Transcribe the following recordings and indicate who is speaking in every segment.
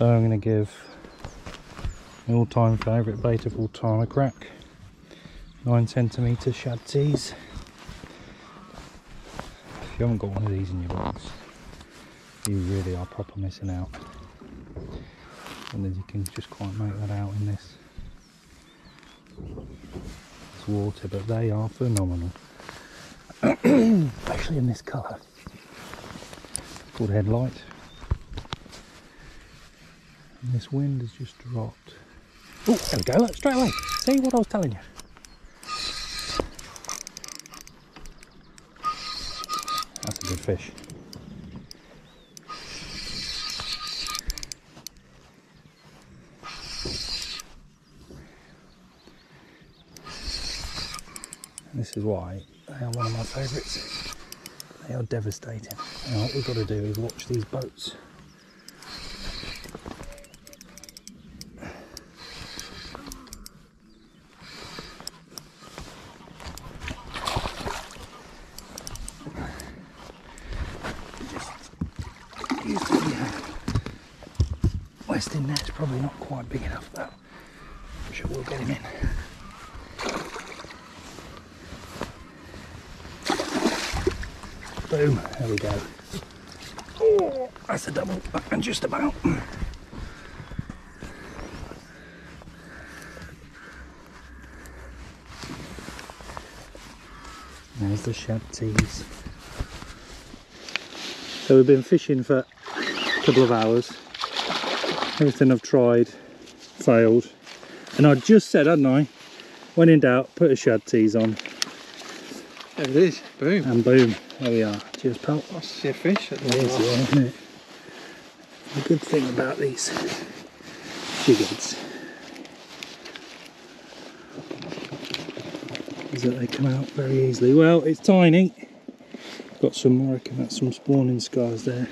Speaker 1: So I'm going to give my all-time favourite bait of all time a crack. 9 centimetre Shadteez. If you haven't got one of these in your box, you really are proper missing out. And then you can just quite make that out in this. It's water, but they are phenomenal. Especially in this colour. Called headlight. And this wind has just dropped. Oh, there we go, look, straight away. See what I was telling you. That's a good fish. And this is why they are one of my favourites. They are devastating. What we've got to do is watch these boats. used to be a Westin It's probably not quite big enough though. I'm sure we'll get him in. Boom, there we go. Oh, that's a double, and just about. There's the shad teas. So we've been fishing for a couple of hours. Everything I've tried failed. And I just said, hadn't I? When in doubt, put a Shadteez on
Speaker 2: There it is. Boom.
Speaker 1: and boom, there we are. Cheers pal.
Speaker 2: I see a fish at the
Speaker 1: is, yeah, isn't it? The good thing about these jiggers is that they come out very easily. Well, it's tiny. Got some, I reckon that's some spawning scars there,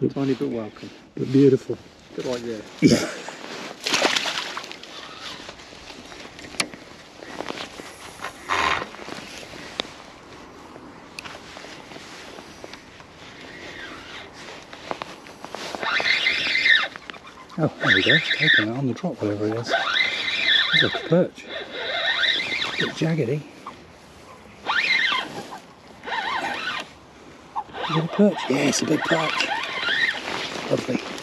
Speaker 1: But,
Speaker 2: Tiny but welcome.
Speaker 1: but beautiful.
Speaker 2: Bit like you.
Speaker 1: Yeah. Oh, there we go. Taking it on the drop, whatever it is. It's like a perch. A bit jaggedy. Is it a perch? Yeah, it's a big perch. Lovely.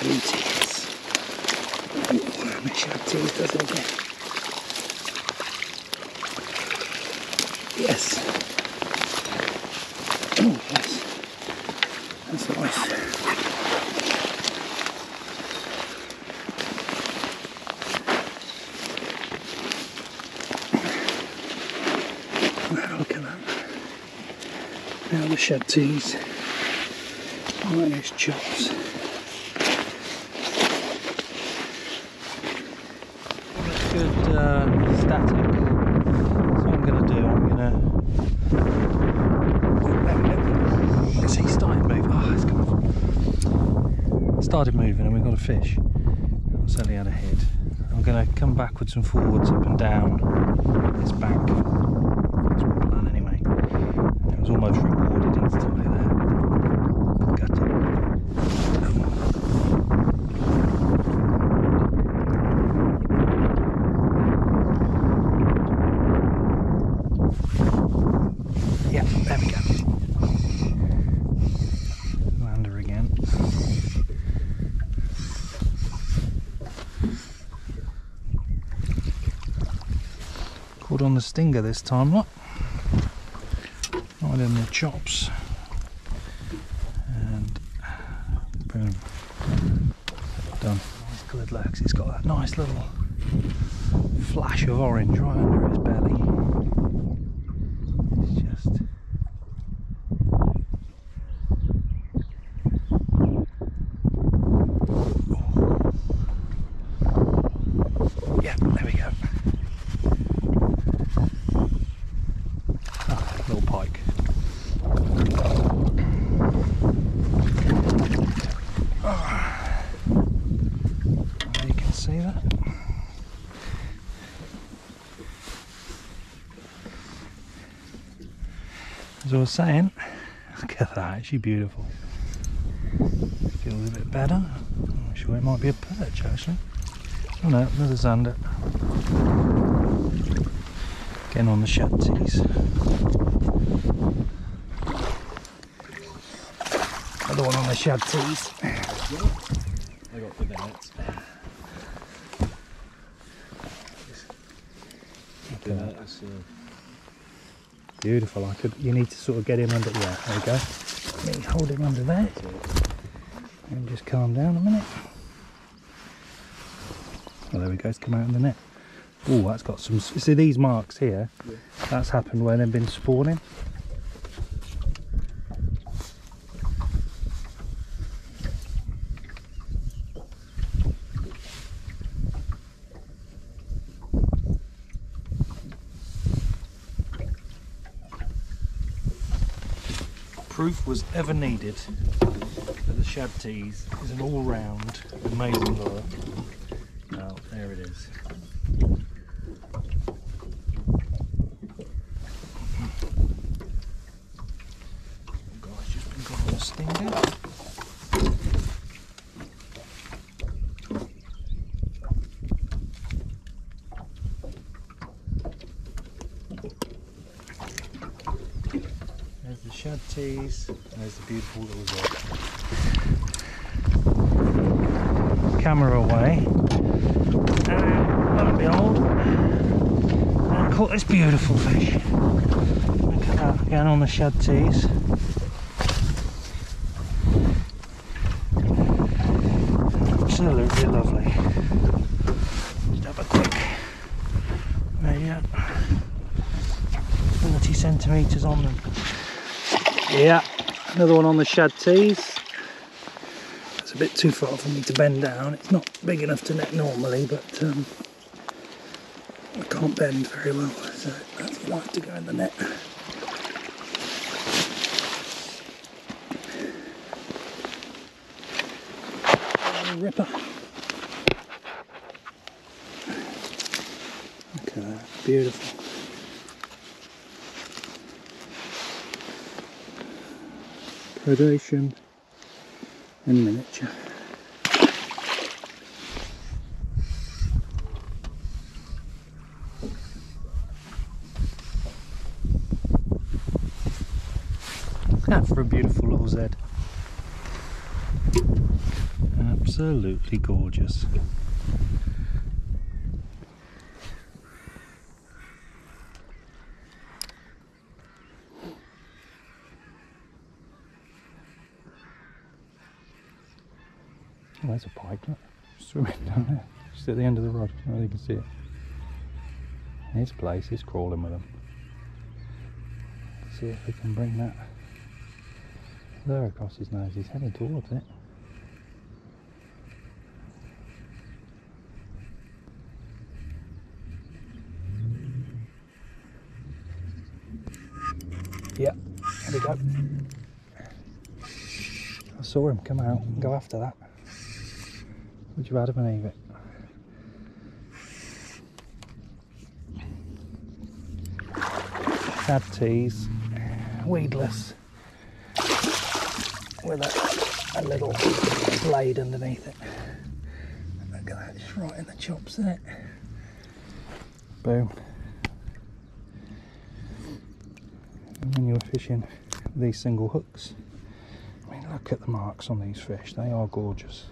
Speaker 1: Oh, beauties. Oh, my Shadteez does it again. Yes. Oh, yes. That's nice. Now look at that. Now the Shadteez. Minus chops. Good uh, static. So I'm going to do, I'm going to. See, started moving. Oh, it's come off. Started moving, and we've got a fish. It's only had a head. I'm going to come backwards and forwards, up and down its back. That's my plan, anyway. It was almost rewarded instantly there. Got it. Yeah, there we go. Zander again. Caught on the stinger this time, look. Right in the chops. And boom. Done. Nice coloured legs. It's got that nice little flash of orange right under its belly. It's just Yeah, there we go. Ah, little pike. There you can see that. As I was saying, Look at that, actually beautiful. Feels a bit better. I'm sure it might be a perch actually. Oh no, another zander. Getting on the Shadteez. Another one on the Shadteez.
Speaker 3: I got the nets.
Speaker 1: Okay. Beautiful. I could. You need to sort of get him under. Yeah, there you go. Me hold him under there. And just calm down a minute. Well, there we go. It's come out in the net. Oh, that's got some. See these marks here?
Speaker 3: Yeah.
Speaker 1: That's happened where they've been spawning. Proof was ever needed that the Shadteez is an all-round amazing lure. Well, there it is. Guy's just There's the Shadteez, and there's the beautiful little. Camera away. And lo and behold, I caught this beautiful fish. Look at that, again on the Shadteez. Absolutely lovely. Just have a quick measure. 30 centimetres on them. Yeah, another one on the Shadteez. It's a bit too far for me to bend down. It's not big enough to net normally, but um, I can't bend very well, so that's why I have to go in the net. Ripper. Look at that, beautiful. Predation in miniature. That for a beautiful little Z. Absolutely gorgeous. Oh, there's a pike swimming down there, just at the end of the rod. Oh, you can see it. His place, he's crawling with them. See if we can bring that there across his nose. He's heading towards it. Yeah, there we go. I saw him come out and go after that. Would you rather believe it? Shad teas, weedless, with a, a little blade underneath it. Look at that, just right in the chops there. Boom. And when you're fishing these single hooks, Look at the marks on these fish. They are gorgeous.